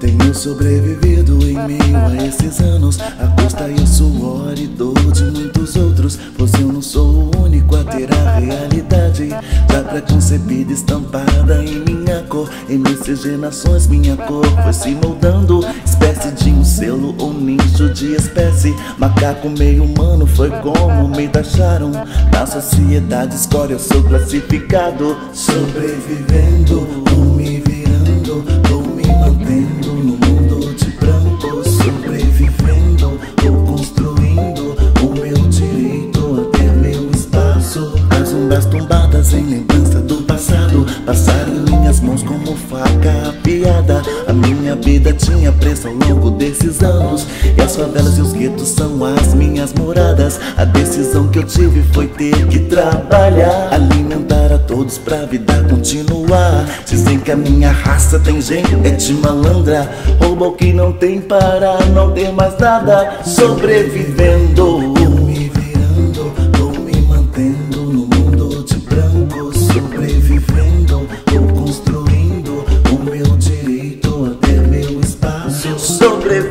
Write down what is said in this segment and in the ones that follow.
Tenho sobrevivido em meio a esses anos. A custa e o suor e dor de muitos outros. Pois eu não sou o único a ter a realidade. Já preconcebida estampada em minha cor. Em miscigenações minha cor foi se moldando. Espécie de um selo ou nicho de espécie. Macaco meio humano foi como me taxaram Na sociedade escória eu sou classificado. Sobrevivendo, não me virando, tô me mantendo no mundo de branco, sobrevivendo ou construindo o meu direito a ter meu espaço. As ondas tombadas em lembrança do passado. Passaram em minhas mãos como faca afiada. A minha vida tinha preço ao longo desses anos e as favelas e os guetos são as minhas moradas. A decisão que eu tive foi ter que trabalhar, alimentar a todos pra vida continuar. Dizem que a minha raça tem gente é de malandra, rouba o que não tem para não ter mais nada. Sobrevivendo,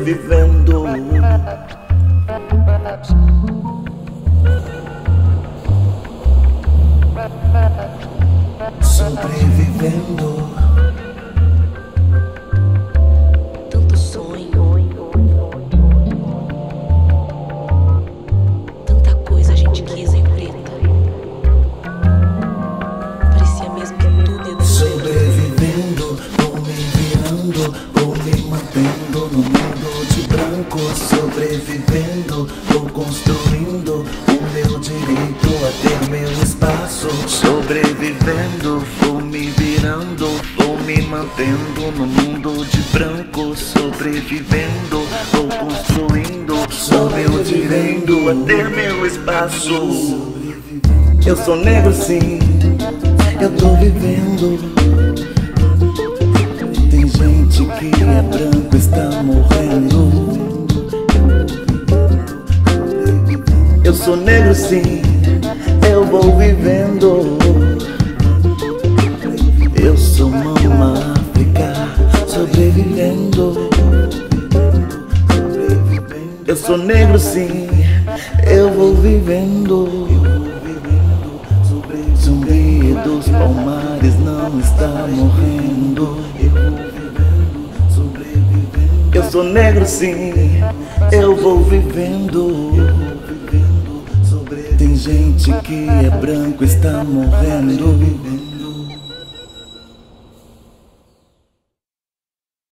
Sobrevivendo. Sobrevivendo. Sobrevivendo, vou construindo o meu direito a ter meu espaço. Sobrevivendo, vou me virando, vou me mantendo no mundo de branco. Sobrevivendo, vou construindo o meu direito a ter meu espaço. Eu sou negro sim, eu tô vivendo. Tem gente que é branco, está morrendo. Sou negro sim, eu vou vivendo. Eu sou mama África, sobrevivendo. Eu sou negro sim, eu vou vivendo. Zumbi dos palmares não está morrendo. Eu sou negro sim, eu vou vivendo. Gente que é branco está morrendo.